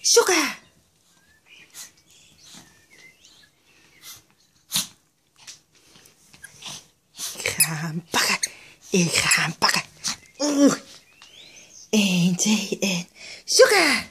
zoeken. Ik ga hem pakken. Ik ga hem pakken. Oeh. 1, 2 en zoeken.